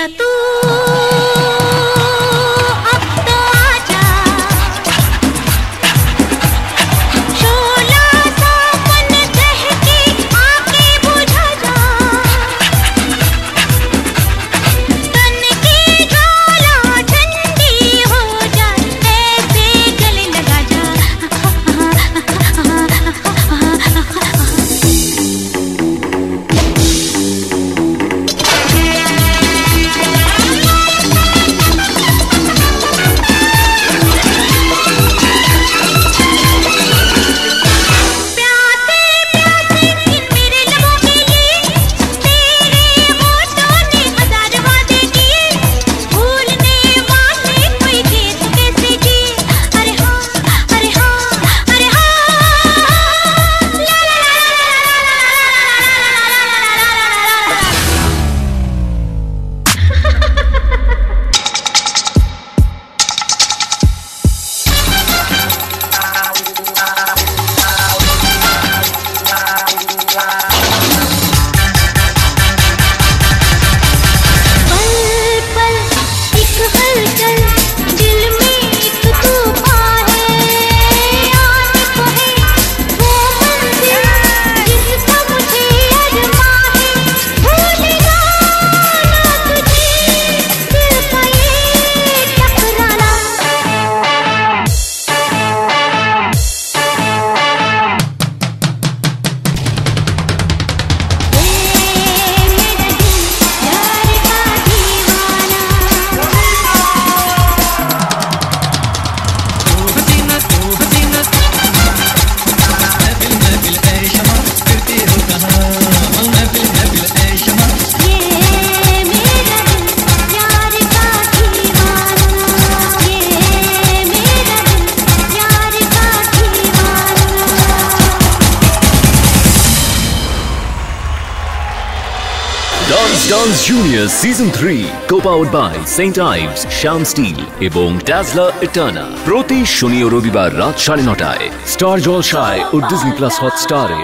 दुनिया तो dance dance junior season three co powered by Saint Ives Shyam Steel এবং ট্যাজলা ইটানা প্রতি শনি ও রবিবার রাত সাড়ে নটায়। স্টার জলসায় ও ডিজনি প্লাস হটস্টারে